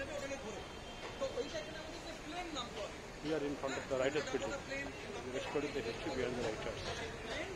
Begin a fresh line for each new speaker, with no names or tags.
হিসেবে তো ওইটা এখানে আমাদেরকে plane
We are in front of the writer's building. We are the history behind the writers.